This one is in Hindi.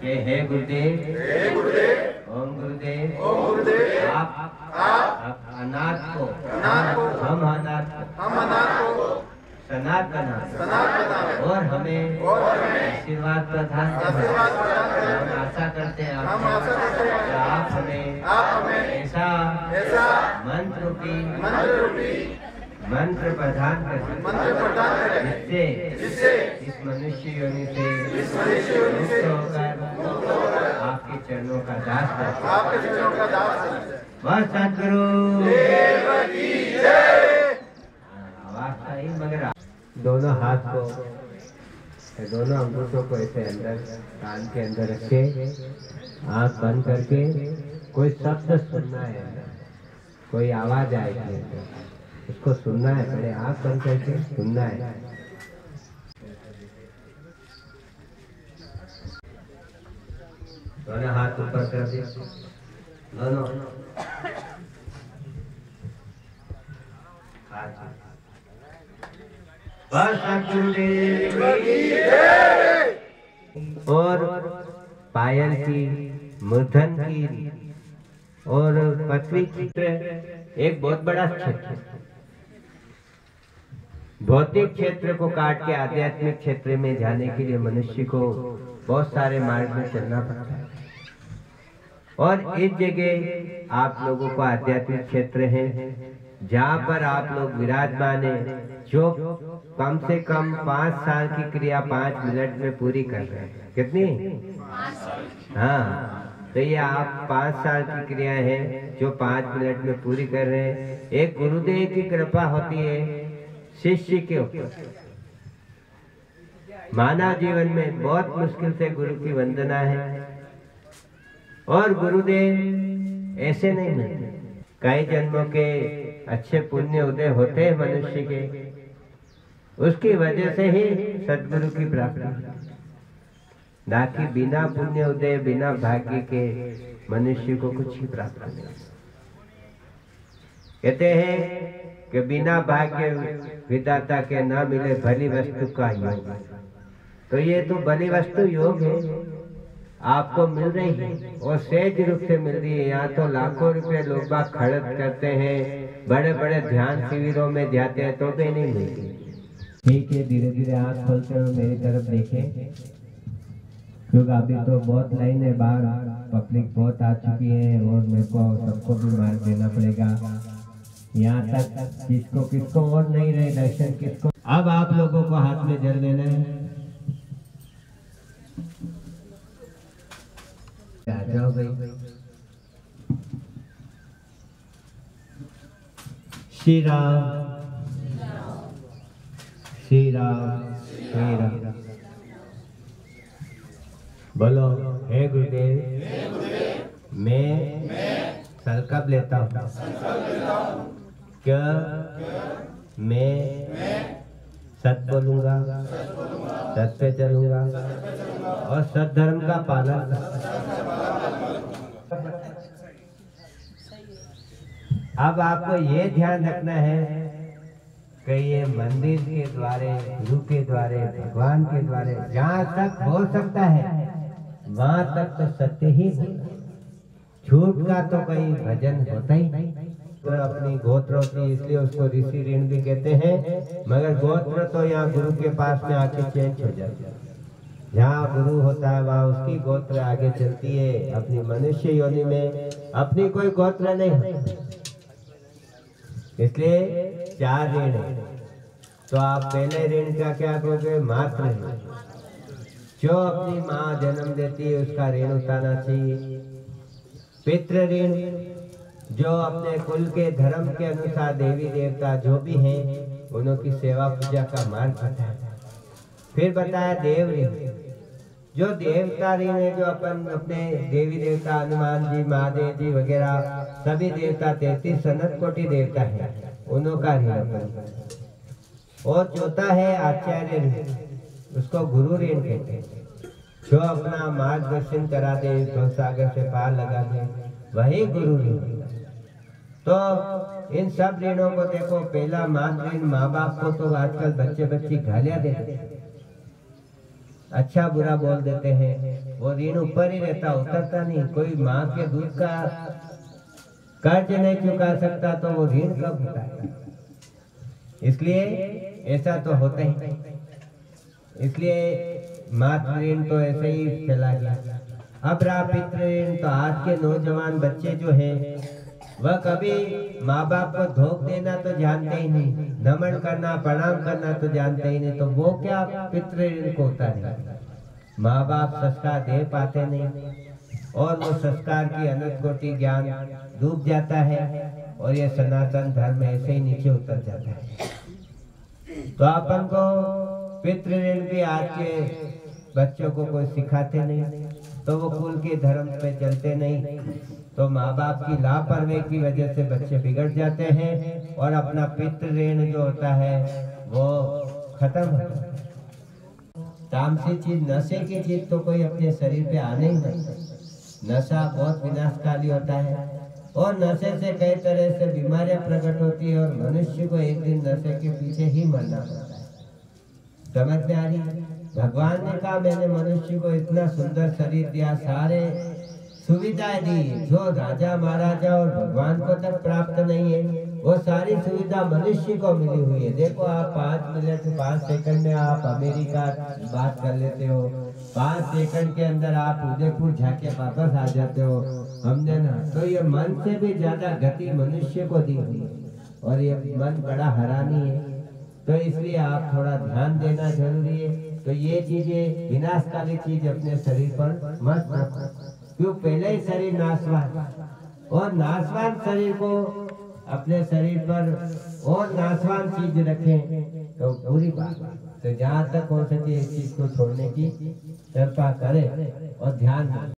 कि हे गुरुदेव। हे गुरुदेव। ओम गुरुदेव। ओम गुरुदेव। आप आप आप अनाथ को अनाथ को हम अनाथ को हम अनाथ को सनात बना सनात बनावे और हमें और हमें आशीर्वाद प्रदान करें। आशीर्वाद प्रदान करें। हम आशा करते हैं हम आशा करते हैं आप हमें आप हमें ऐसा ऐसा मंत्र रूपी मंत्र रूपी मंत्र प्रदान करें। मंत्र प्रदान करें। जिससे जिससे इस मनुष्य योनि से इस मनुष्य योनि से मुक्त होकर आपके चरणों का दास बने। आपके चरणों का दास बने। सतगुरु देव की जय। आवाज़ आई मगर दोनों हाथ को दोनों अंगूठों को ऐसे अंदर कान के अंदर रखे। आँख बंद करके कोई शब्द सुनना है। कोई आवाज़ आएगी उसको सुनना है, पहले आँख बंद करके सुनना है। दोनों हाथ ऊपर कर दिए। दोनों। और पायल की मूर्धन की, और पृथ्वी चित्र एक बहुत बड़ा क्षेत्र भौतिक क्षेत्र को काट के आध्यात्मिक क्षेत्र में जाने के लिए मनुष्य को बहुत सारे मार्ग में चलना पड़ता है। और इस जगह आप लोगों को आध्यात्मिक क्षेत्र है, जहाँ पर आप लोग विराजमान है, जो कम से कम पाँच साल की क्रिया पाँच मिनट में पूरी कर रहे हैं। कितनी? हाँ तो ये आप पाँच साल की क्रिया है, जो पाँच मिनट में पूरी कर रहे हैं। एक गुरुदेव की कृपा होती है शिष्य के ऊपर। मानव जीवन में बहुत मुश्किल से गुरु की वंदना है। और गुरुदेव ऐसे नहीं मिलते। कई जन्मों के अच्छे पुण्य उदय होते हैं मनुष्य के। उसकी वजह से ही सदगुरु की प्राप्ति ना कि बिना पुण्य उदय, बिना भाग्य के मनुष्य को कुछ ही प्राप्त नहीं कहते हैं कि बिना भाग्य विदाता के ना मिले भली वस्तु का योग। तो ये तो भली वस्तु योग है। आपको मिल रही है और सहज रूप से मिल रही है। यहाँ तो लाखों रुपए लोग बाग खर्च करते हैं बड़े बड़े ध्यान शिविरों में जाते हैं तो भी नहीं मिलती ठीक है धीरे धीरे आँख खोलते हुए मेरी तरफ़ देखें। क्योंकि अभी तो बहुत लाइन है, बाहर पब्लिक बहुत आ चुकी है और मेरे को सबको भी मार देना पड़ेगा। यहाँ तक किसको किसको और नहीं रहे, दर्शन किसको? अब आप लोगों को हाथ में जल लेना है। श्री राम श्री राम श्री राम बोलो, हे गुरुदेव मैं संकल्प लेता हूँ। क्या मैं सत बोलूँगा? सत पे चलूँगा? और सत धर्म का पालन अब आपको ये ध्यान रखना है कि ये मंदिर के द्वारे, गुरु के द्वारे, भगवान के द्वारे जहाँ तक हो सकता है, वहाँ तक तो सत्य ही होगा झूठ का तो कहीं भजन होता ही नहीं। तो अपनी गोत्र की इसलिए उसको ऋषि ऋण भी कहते हैं। मगर गोत्र तो यहाँ गुरु के पास में आके चेंज हो जाता है। जहाँ गुरु होता है, वहाँ उसकी गोत्र आगे चलती है, अपनी मनुष्य योनि में। अपनी कोई गोत्र नहीं इसलिए चार ऋण है। तो आप पहले ऋण का क्या कहोगे मात्र जो अपनी माँ जन्म देती है, उसका ऋण उतारना चाहिए। पितृ ऋण जो अपने कुल के धर्म के अनुसार देवी देवता जो भी हैं उनकी सेवा पूजा का मार्ग बताया। फिर बताया देव ऋण। जो देवता ऋण है, जो अपन अपने देवी देवता, हनुमान जी, महादेव जी वगैरह सभी देवता, तैतीस सनत कोटि देवता है उनका ऋण अपन। और चौथा है आचार्य ऋण, उसको गुरु ऋण कहते हैं। जो अपना मार्गदर्शन करा दे तो सागर से पार लगा दे, वही गुरु ऋण तो इन सब ऋणों को देखो, पहला माँ ऋण माँ बाप को तो आजकल बच्चे बच्ची गालियाँ देते। अच्छा बुरा बोल देते हैं। वो ऋण ऊपर ही रहता, उतरता नहीं। कोई माँ के दूध का कर्ज नहीं चुका सकता तो वो ऋण कब उठाएगा इसलिए ऐसा तो होता ही इसलिए मातृ ऋण तो ऐसे ही चला गया। अब पितृ ऋण तो आज के नौजवान बच्चे जो हैं, वह कभी माँ बाप को धोख देना तो जानते ही नहीं, नमन करना, प्रणाम करना तो जानते ही नहीं तो वो क्या पितृ ऋण को उतारे माँ बाप संस्कार दे पाते नहीं, और वो संस्कार की अनंत कोटि ज्ञान डूब जाता है, और ये सनातन धर्म ऐसे ही नीचे उतर जाता है। तो अपन को पितृ ऋण भी आज के बच्चों को कोई सिखाते नहीं तो वो कुल के धर्म पे चलते नहीं। तो माँ बाप की लापरवाही की वजह से बच्चे बिगड़ जाते हैं और अपना पितृ ऋण जो होता है, वो खत्म होता है। तामसी चीज़, नशे की चीज़ तो कोई अपने शरीर पे आने ही नहीं। नशा बहुत विनाशकारी होता है और नशे से कई तरह से बीमारियाँ प्रकट होती है और मनुष्य को एक दिन नशे के पीछे ही मरना पड़ता है। समझ में आ रही भगवान ने कहा, मैंने मनुष्य को इतना सुंदर शरीर दिया, सारे सुविधाएँ दी। जो राजा महाराजा और भगवान को तक प्राप्त नहीं है, वो सारी सुविधा मनुष्य को मिली हुई है। देखो, आप पाँच मिनट, पाँच सेकंड में आप अमेरिका बात कर लेते हो। पाँच सेकंड के अंदर आप उदयपुर जाके वापस आ जाते हो। हमने ना तो ये मन से भी ज़्यादा गति मनुष्य को दी हुई है। और ये मन बड़ा हरानी है। तो इसलिए आप थोड़ा ध्यान देना ज़रूरी है। तो ये चीज़ें विनाशकारी चीज़ अपने शरीर पर मत क्यों? पहले ही शरीर नाशवान। और नाशवान शरीर को अपने शरीर पर और नाशवान चीज़ रखें तो बुरी बात। तो जहाँ तक हो सके इस चीज़ को छोड़ने की कृपा करें और ध्यान